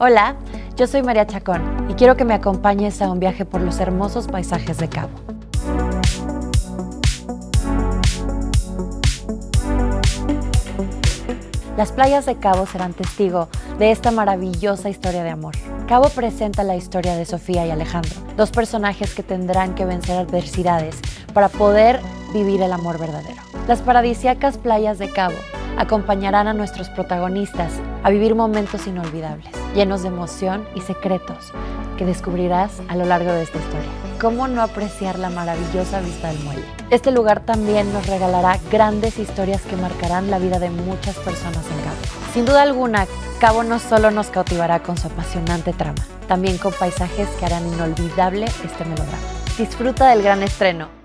Hola, yo soy María Chacón y quiero que me acompañes a un viaje por los hermosos paisajes de Cabo. Las playas de Cabo serán testigo de esta maravillosa historia de amor. Cabo presenta la historia de Sofía y Alejandro, dos personajes que tendrán que vencer adversidades para poder vivir el amor verdadero. Las paradisíacas playas de Cabo acompañarán a nuestros protagonistas a vivir momentos inolvidables, llenos de emoción y secretos que descubrirás a lo largo de esta historia. ¿Cómo no apreciar la maravillosa vista del muelle? Este lugar también nos regalará grandes historias que marcarán la vida de muchas personas en Cabo. Sin duda alguna, Cabo no solo nos cautivará con su apasionante trama, también con paisajes que harán inolvidable este melodrama. Disfruta del gran estreno